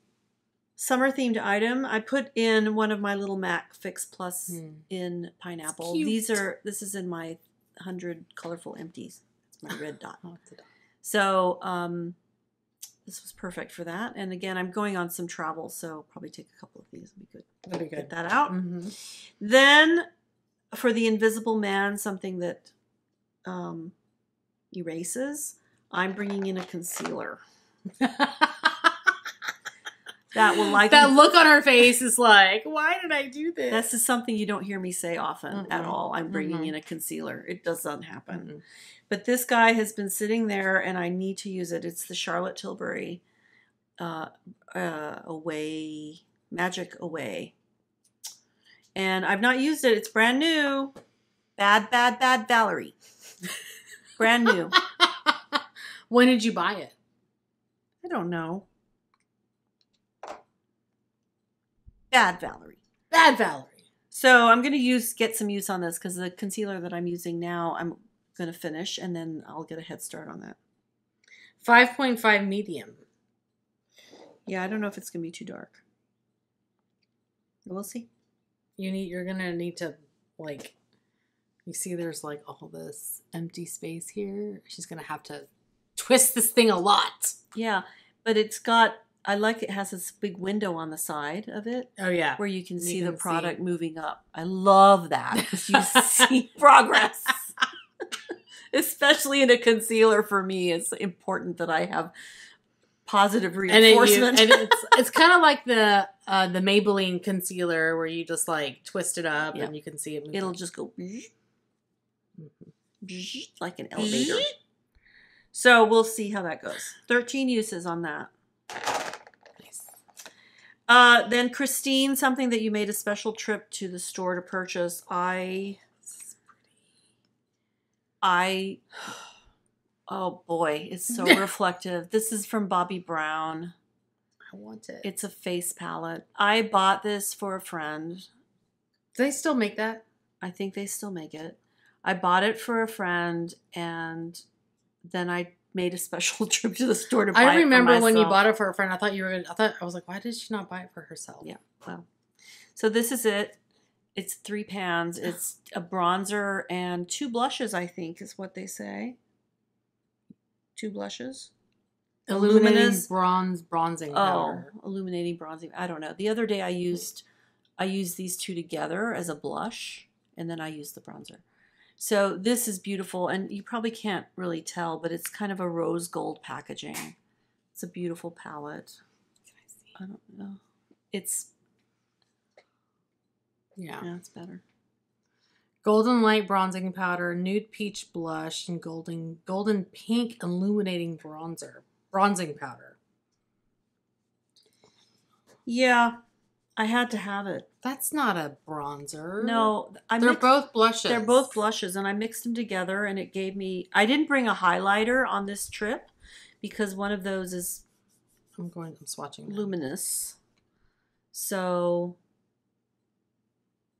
Summer themed item. I put in one of my little MAC Fix Plus Hmm. in pineapple. These are this is in my 100 colorful empties. It's my red dot. Oh, it's. So um, this was perfect for that. And again, I'm going on some travel, so probably take a couple of these. Be good. That'd be Get good. that out. Mm-hmm. Then for the Invisible Man, something that um, erases, I'm bringing in a concealer. *laughs* That will likely that look on her face is like, why did I do this? This is something you don't hear me say often at Mhm. all. I'm bringing Mhm. in a concealer. It doesn't happen. Mhm. But this guy has been sitting there and I need to use it. It's the Charlotte Tilbury uh, uh, Away, Magic Away. And I've not used it. It's brand new. Bad, bad, bad Valerie. brand new. *laughs* when did you buy it? I don't know. Bad Valerie. Bad Valerie. So I'm going to use get some use on this because the concealer that I'm using now, I'm going to finish and then I'll get a head start on that. 5.5 medium. Yeah, I don't know if it's going to be too dark. We'll see. You need you're gonna need to like you see there's like all this empty space here. She's gonna have to twist this thing a lot. Yeah, but it's got. I like it has this big window on the side of it Oh yeah. where you can You see can the see. product moving up. I love that you *laughs* see progress. *laughs* Especially in a concealer for me, it's important that I have positive And, it, you, reinforcement. and it's *laughs* it's kind of like the uh, the Maybelline concealer where you just like twist it up Yeah. and you can see it. Move It'll just go Mhm. like an elevator. So we'll see how that goes. 13 uses on that. Uh, then Christine, something that you made a special trip to the store to purchase. I, This is pretty. I, *sighs* oh boy, it's so *laughs* reflective. This is from Bobbi Brown. I want it. It's a face palette. I bought this for a friend. Do they still make that? I think they still make it. I bought it for a friend and then I made a special *laughs* trip to the store to buy it I remember when you bought it for a friend. I thought you were gonna. I thought I was like, why did she not buy it for herself? Yeah. Well, so this is it. It's three pans. It's a bronzer and two blushes, I think, is what they say. Two blushes. Illuminating bronze bronzing Oh, powder. illuminating bronzing. I don't know. The other day I used I used these two together as a blush, and then I used the bronzer. So this is beautiful, and you probably can't really tell, but it's kind of a rose gold packaging. It's a beautiful palette. Can I see? I don't know. It's Yeah. yeah, it's better. Golden light bronzing powder, nude peach blush, and golden golden pink illuminating bronzer. Bronzing powder. Yeah, I had to have it. That's not a bronzer. No, I they're mixed- both blushes. They're both blushes, and I mixed them together, and it gave me. I didn't bring a highlighter on this trip because one of those is I'm going. I'm swatching. now. luminous. So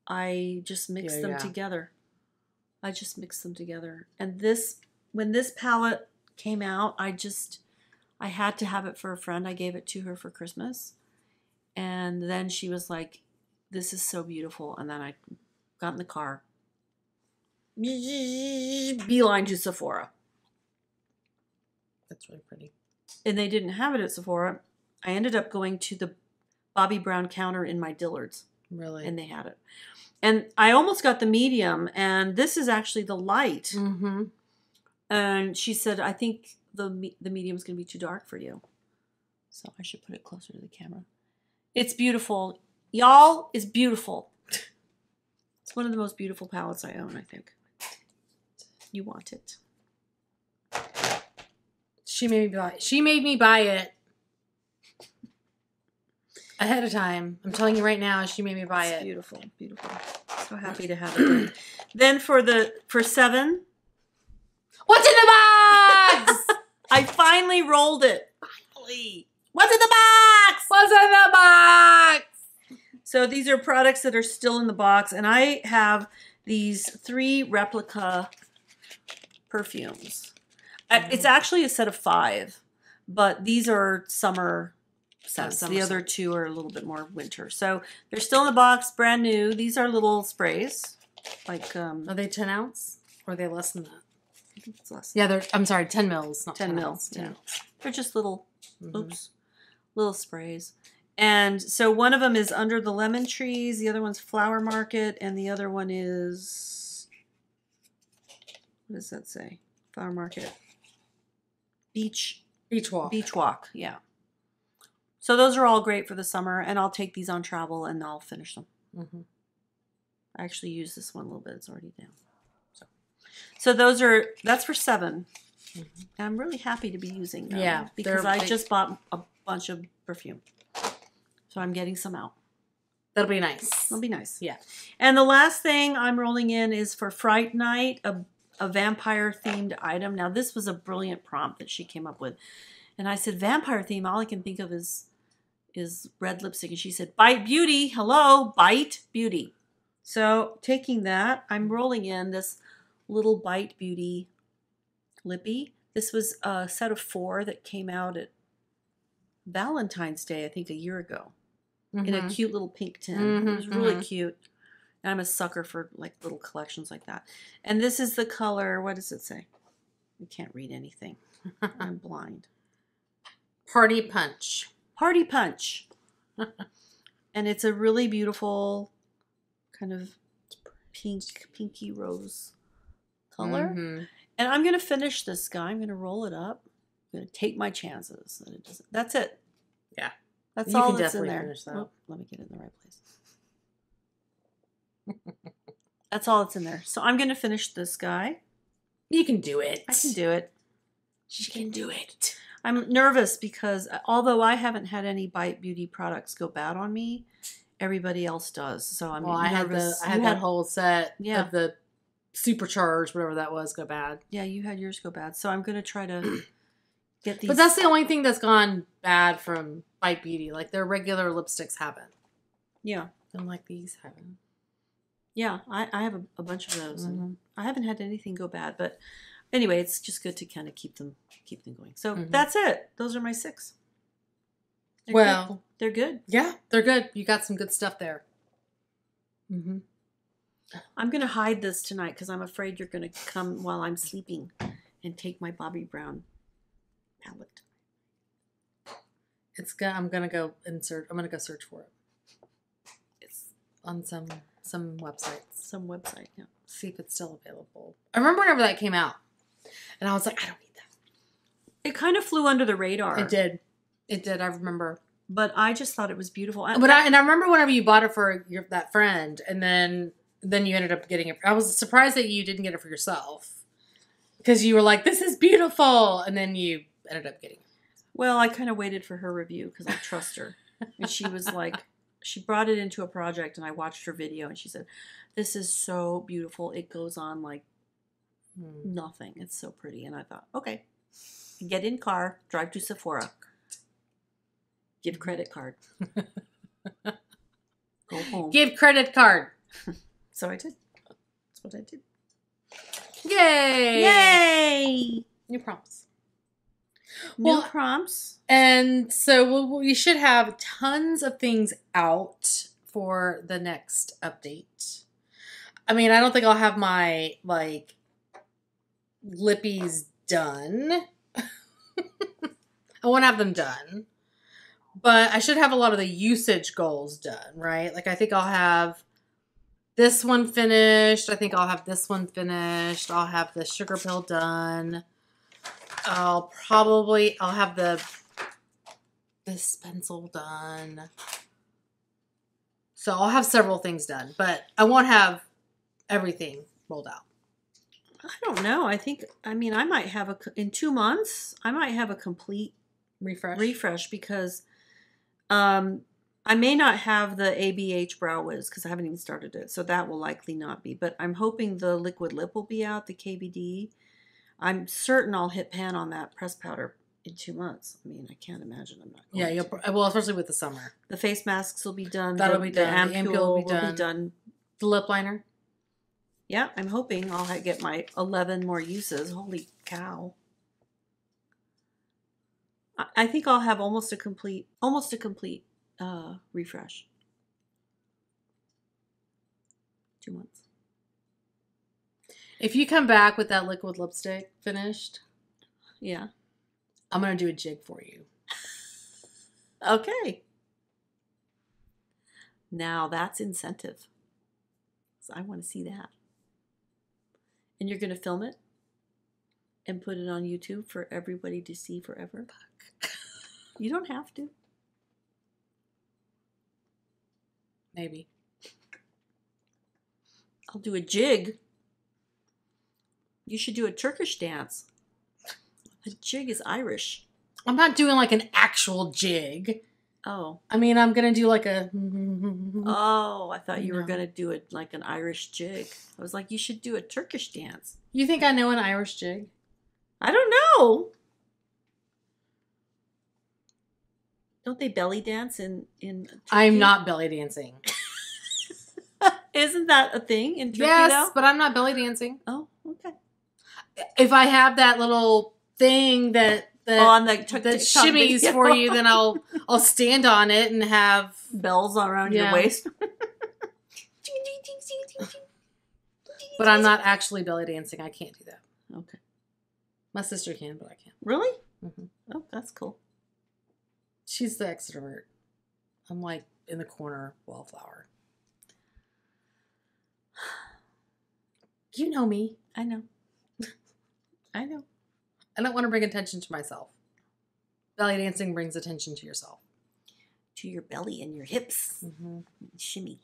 I just mixed Yeah, them yeah. together. I just mixed them together. And this when this palette came out, I just I had to have it for a friend. I gave it to her for Christmas. And then she was like, This is so beautiful. And then I got in the car, beeline to Sephora. That's really pretty. And they didn't have it at Sephora. I ended up going to the Bobbi Brown counter in my Dillard's, Really. and they had it. And I almost got the medium, and this is actually the light. mm-hmm. And she said, "I think the the medium's going to be too dark for you, so I should put it closer to the camera." It's beautiful, y'all. is beautiful. It's one of the most beautiful palettes I own. I think you want it. She made me buy. it. She made me buy it ahead of time. I'm telling you right now, she made me buy it's it. beautiful, beautiful. So happy to have it. *clears throat* then for the for seven, What's in the box? *laughs* I finally rolled it. Finally, what's in the box? What's in the box? So these are products that are still in the box, and I have these three replica perfumes. Uh, It's actually a set of five, but these are summer scents. summer the other scent. two are a little bit more winter. So they're still in the box, brand new. These are little sprays, like um, Are they 10 ounce? Or are they less than that? I think it's less. Yeah, they're. I'm sorry, 10 mils, not 10 10, mils, mils. 10 yeah. mils. They're just little Mhm. oops, little sprays. And so one of them is under the lemon trees, the other one's flower market, and the other one is what does that say? Flower market, beach, Beach walk. beach walk. Yeah. So those are all great for the summer, and I'll take these on travel and I'll finish them. Mhm. I actually use this one a little bit; it's already down. So, so those are that's for 7 Mhm. I'm really happy to be using them. Yeah, because I just bought a bunch of perfume, so I'm getting some out. That'll be nice. That'll be nice. Yeah. And the last thing I'm rolling in is for Fright Night, a, a vampire themed item. Now, this was a brilliant prompt that she came up with. And I said, vampire theme, all I can think of is is red lipstick. And she said, Bite Beauty. Hello, Bite Beauty. So taking that, I'm rolling in this little Bite Beauty lippy. This was a set of four that came out at Valentine's Day, I think a year ago in a Mhm. cute little pink tin. it Mhm, was really mhm. cute. And I'm a sucker for like little collections like that. And this is the color. What does it say? I can't read anything. *laughs* I'm blind. Party punch. Party Punch. *laughs* and it's a really beautiful kind of pink, pinky rose color. Mhm. And I'm gonna finish this guy. I'm gonna roll it up. I'm gonna take my chances that it doesn't. That's it. Yeah. That's You all that's in there. Oh, let me get it in the right place. that's all that's in there. So I'm gonna finish this guy. You can do it. I can do it. She can do it. I'm nervous because uh, although I haven't had any Bite Beauty products go bad on me, everybody else does. So I'm well, I had the. I had that whole set Yeah. of the supercharged, whatever that was, go bad. Yeah, you had yours go bad. So I'm gonna try to get these. But that's the only thing that's gone bad from Bite Beauty. Like their regular lipsticks haven't. yeah, And like these haven't. yeah. I, I have a, a bunch of those. and Mhm. I haven't had anything go bad, but anyway, it's just good to kind of keep them keep them going. So Mhm. that's it. Those are my six. They're Well- good. they're good. Yeah, they're good. You got some good stuff there. Mm-hmm. I'm gonna hide this tonight because I'm afraid you're gonna come while I'm sleeping and take my Bobbi Brown palette. It's gonna. I'm gonna go insert. I'm gonna go search for it It's on some some websites. some website. Yeah. See if it's still available. I remember whenever that came out, and I was like, I don't need that. It kind of flew under the radar. It did. It did. I remember. but I just thought it was beautiful. And But I and I remember whenever you bought it for your that friend, and then then you ended up getting it. I was surprised that you didn't get it for yourself because you were like, "This is beautiful," and then you ended up getting well, I kind of waited for her review because I trust her, and she was *laughs* like, she brought it into a project, and I watched her video, and she said, "This is so beautiful. It goes on like Hmm. nothing. It's so pretty." And I thought, okay, get in car, drive to Sephora, give credit card, go home. *laughs* Give credit card. *laughs* so I did. That's what I did. Yay! Yay! New prompts. New Well, prompts. And so we'll, we should have tons of things out for the next update. I mean, I don't think I'll have my like lippies done. *laughs* I won't have them done. But I should have a lot of the usage goals done, right? Like I think I'll have this one finished. I think I'll have this one finished. I'll have the Sugarpill done. I'll probably I'll have the this pencil done. So I'll have several things done, but I won't have everything rolled out. I don't know. I think I mean I might have a, in 2 months, I might have a complete Refresh. refresh because um I may not have the ABH Brow Wiz because I haven't even started it, so that will likely not be. But I'm hoping the liquid lip will be out, the KVD. I'm certain I'll hit pan on that press powder in two months. I mean, I can't imagine I'm not. Going yeah, you'll, to. well, especially with the summer. The face masks will be done. That'll the, be the done. The ampule, ampule will will be be done. done. The lip liner. Yeah, I'm hoping I'll get my 11 more uses. Holy cow. I- I think I'll have almost a complete, almost a complete uh, refresh. Two months. If you come back with that liquid lipstick finished, Yeah. I'm gonna do a jig for you. Okay. Now that's incentive. So I want to see that. And you're going to film it and put it on YouTube for everybody to see forever? *laughs* You don't have to. Maybe. I'll do a jig. You should do a Turkish dance. A jig is Irish. I'm not doing like an actual jig. Oh. I mean, I'm gonna do like a. Oh, I thought you were going to do it like an Irish jig. I was like, you should do a Turkish dance. You think I know an Irish jig? I don't know. Don't they belly dance in in? Turkey? I'm not belly dancing. *laughs* *laughs* Isn't that a thing in Turkey? yes, though? but I'm not belly dancing. Oh, okay. If I have that little thing that that, Oh, on the that TikTok shimmies video. for *laughs* you, then I'll I'll stand on it and have. bells around Yeah. your waist. *laughs* But I'm not actually belly dancing. I can't do that. Okay. My sister can, but I can't. Really? Mhm. Oh, that's cool. She's the extrovert. I'm like in the corner, wallflower. *sighs* You know me. I know. I know. I don't want to bring attention to myself. Belly dancing brings attention to yourself. To your belly and your hips. Mm-hmm. Shimmy.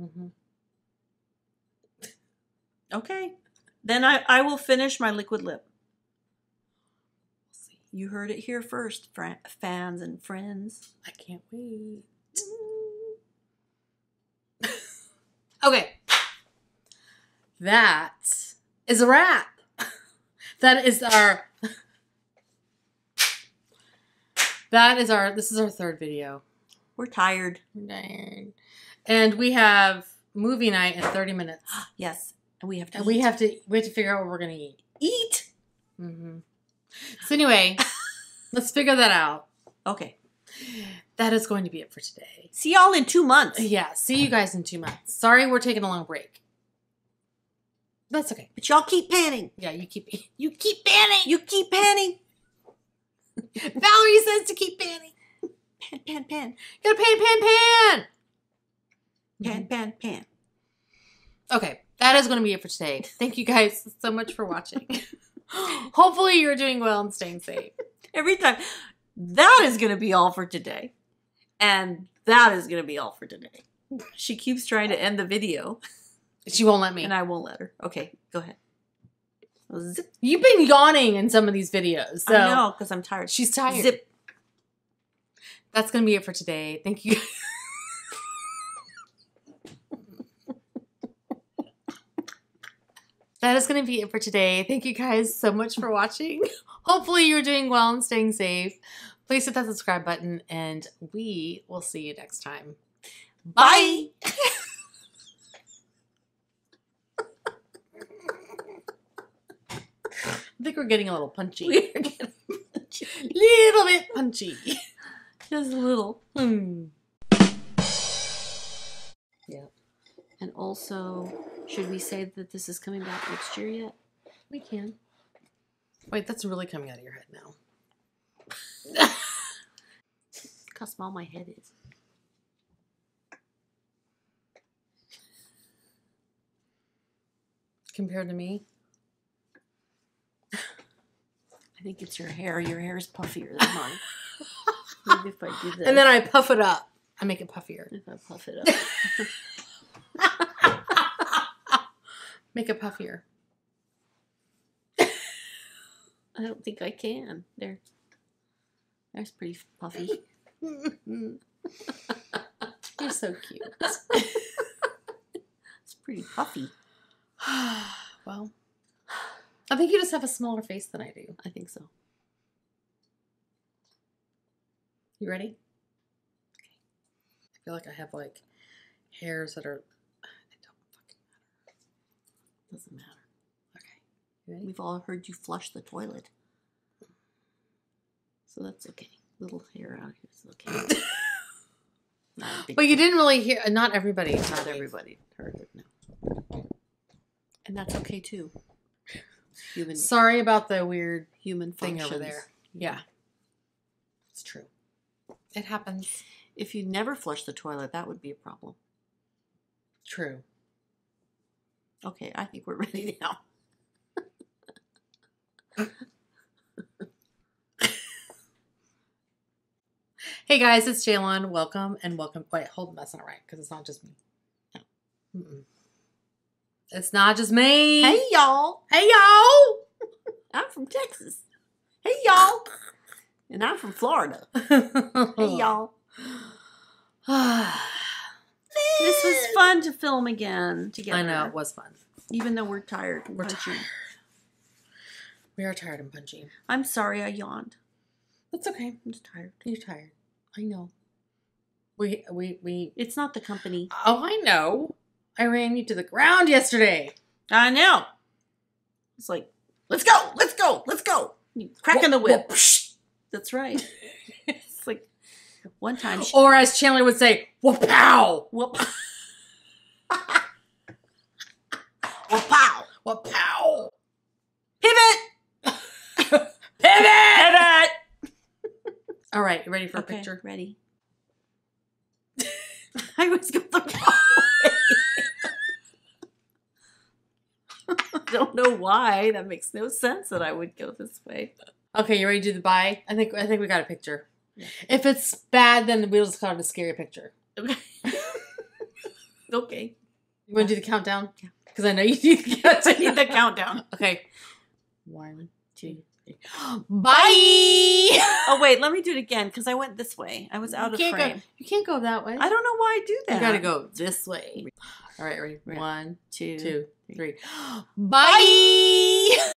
Mm-hmm. Okay. Then I, I will finish my liquid lip. You heard it here first, fran- fans and friends. I can't wait. *laughs* Okay. That is a wrap. That is our. That is our. This is our third video. We're tired. Dang. And we have movie night in 30 minutes. *gasps* Yes. And we have to And we have to we have to figure out what we're gonna eat. eat. hmm So anyway, *laughs* let's figure that out. Okay. That is going to be it for today. See y'all in two months. Yeah, see you guys in two months. Sorry we're taking a long break. That's okay. But y'all keep panning. Yeah, you keep *laughs* you keep panning. You keep panning. *laughs* Valerie says to keep panning. Pan, pan, pan. Gotta pan, pan, pan. Pan, pan, pan. Okay, that is going to be it for today. Thank you guys so much for watching. *gasps* Hopefully, you're doing well and staying safe. *laughs* Every time. That is going to be all for today. And that is going to be all for today. She keeps trying to end the video, She won't let me. and I won't let her. Okay, go ahead. Zip. You've been yawning in some of these videos, so I know, because I'm tired. she's tired. Zip. That's going to be it for today. Thank you. *laughs* that is going to be it for today. Thank you guys so much for watching. *laughs* Hopefully, you're doing well and staying safe. Please hit that subscribe button, and we will see you next time. Bye. *laughs* I think we're getting a little punchy. *laughs* We're *laughs* getting little bit punchy. *laughs* just a little. Hmm. And also, should we say that this is coming back next year yet? We can. Wait, that's really coming out of your head now. Look how small my head is. Compared to me. I think it's your hair. Your hair is puffier than mine. Maybe if I do this. *laughs* And then I puff it up. I make it puffier. if I puff it up. *laughs* Make it puffier. I don't think I can. There. There's pretty puffy. *laughs* You're so cute. It's pretty puffy. *sighs* well, I think you just have a smaller face than I do. I think so. You ready? Okay. I feel like I have like hairs that are. *sighs* It don't fucking matter. Doesn't matter. Okay. You ready? We've all heard you flush the toilet. So that's okay. Little hair out here is okay. *laughs* Not a big But you didn't really hear. Not everybody. Not everybody heard it. No. And that's okay too. Human Sorry about the weird human thing over there. Yeah. It's true. It happens. If you never flush the toilet, that would be a problem. True. Okay, I think we're *laughs* ready now. Hey guys, it's Jaylon. Welcome and welcome. Wait, hold on. That's not right because it's not just me. No. It's not just me. Hey y'all, Hey y'all. *laughs* I'm from Texas. Hey y'all, and I'm from Florida. *laughs* Hey y'all. *sighs* This was fun to film again together. I know it was fun. even though we're tired. and We're punchy. tired. We are tired and punchy. I'm sorry I yawned. That's okay. I'm just tired. You're tired. I know. We we we. It's not the company. Oh, I know. I ran you to the ground yesterday. I know. It's like, let's go, let's go, let's go. You cracking the whip. That's right. It's like one time. She, Or as Chandler would say, whoop pow. whoop. Wow. wapow, Pivot. *laughs* pivot." Pivot. All right, you ready for okay, a picture? ready. *laughs* I always the wrong way. I don't know why. That makes no sense that I would go this way. Okay, you ready to do the bye? I think I think we got a picture. Yeah. If it's bad, then we'll just call it a scary picture. Okay. *laughs* okay. You want to do the countdown? Yeah. Because I know you need the *laughs* countdown. I need the *laughs* countdown. Okay. One, Two. Bye. Oh wait, let me do it again because I went this way. I was out you of frame. Go, you can't go that way. I don't know why I do that. You gotta go this way. All right, ready? One, Two. two, three. three. *gasps* Bye.